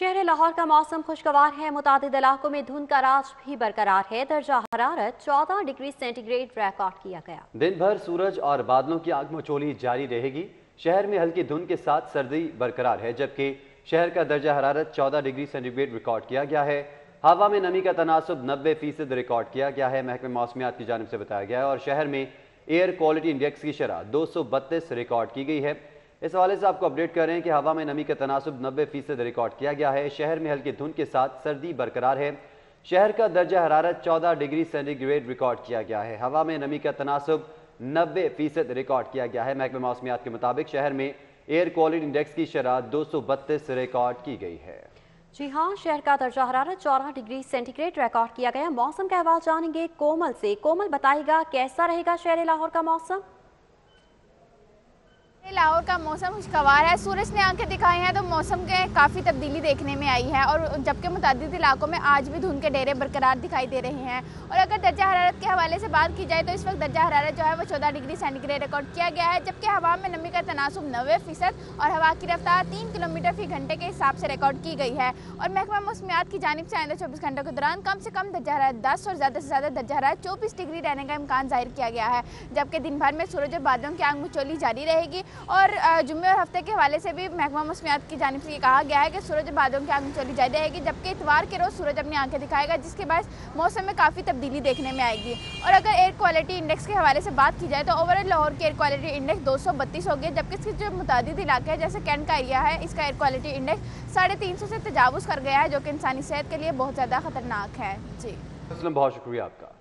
शहर लाहौर का मौसम खुशगवार है। मुताद इलाकों में धुंध का राज भी बरकरार है। दर्जा हरारत 14 डिग्री सेंटीग्रेड रिकॉर्ड किया गया। दिन भर सूरज और बादलों की आग मचोली जारी रहेगी। शहर में हल्की धुंध के साथ सर्दी बरकरार है, जबकि शहर का दर्जा हरारत 14 डिग्री सेंटीग्रेड रिकॉर्ड किया गया है। हवा में नमी का तनासब नब्बे फ़ीसद रिकॉर्ड किया गया है, महकमे मौसमियात की जानब से बताया गया है। और शहर में एयर क्वालिटी इंडेक्स की शरह दो रिकॉर्ड की गई है। इस हवाले से आपको अपडेट कर रहे हैं कि हवा में नमी का तनासब नब्बे फ़ीसद रिकॉर्ड किया गया है। शहर में हल्की धुंध के साथ सर्दी बरकरार है। शहर का दर्जा हरारत 14 डिग्री सेंटीग्रेड रिकॉर्ड किया गया है। हवा में नमी का तनासब नब्बे फ़ीसद रिकॉर्ड किया गया है। महकमे मौसमियात के मुताबिक शहर में एयर क्वालिटी इंडेक्स की शरह दो सौ बत्तीस रिकॉर्ड की गई है। जी हाँ शहर का दर्जा हरारत चौदह डिग्री सेंटीग्रेड रिकॉर्ड किया गया मौसम का अहवाल जानेंगे कोमल से। कोमल बताएगा, कैसा रहेगा शहर लाहौर का मौसम? लाहौर का मौसम खुशगवार है। सूरज ने आँखें दिखाई हैं तो मौसम के काफ़ी तब्दीली देखने में आई है और जबकि मुतद इलाकों में आज भी धुंध के डेरे बरकरार दिखाई दे रहे हैं। और अगर दर्जा हरारत के हवाले से बात की जाए तो इस वक्त दर्जा हरारत जो है वो चौदह डिग्री सेंटीग्रेड रिकॉर्ड किया गया है, जबकि हवा में नमी का तनासब नबे फ़ीसद और हवा की रफ्तार तीन किलोमीटर फ़ी घंटे के हिसाब से रिकॉर्ड की गई है। और महकमा मौसमियात की जानब से आइंदा चौबीस घंटों के दौरान कम से कम दर्जा हरारत दस और ज़्यादा से ज़्यादा दर्जा हरारत चौबीस डिग्री रहने का इम्कान ज़ाहिर किया गया है, जबकि दिन भर में सूरज और बादलों की आंग मुचोली जारी रहेगी और जुम्मे और हफ़्ते के हवाले से भी महकमा मौसमियात की जानब से ये कहा गया है कि सूरज बादलों की आँखें चली जारी रहेगी जबकि इतवार के रोज़ सूरज अपनी आँखें दिखाएगा, जिसके बाद मौसम में काफ़ी तब्दीली देखने में आएगी। और अगर एयर क्वालिटी इंडेक्स के हवाले से बात की जाए तो ओवरऑल लाहौर की एयर क्वालिटी इंडेक्स दो सौ बत्तीस हो गया जबकि इसके जो मुतद इलाके हैं, जैसे कैंट का एरिया है, इसका एयर क्वालिटी इंडेक्स साढ़े तीन सौ से तजावज़ कर गया है, जो कि इंसानी सेहत के लिए बहुत ज़्यादा ख़तरनाक है। जी। बहुत शुक्रिया आपका।